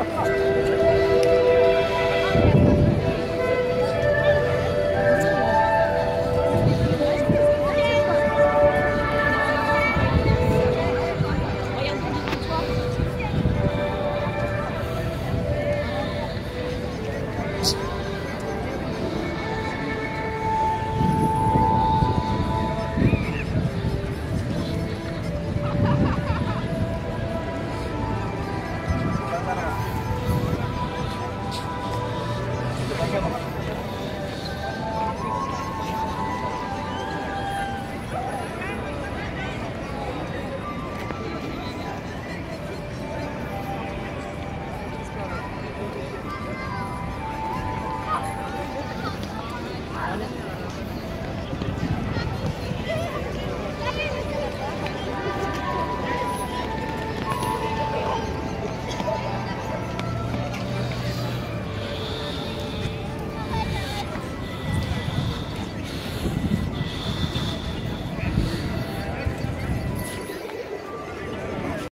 Ha ha ha!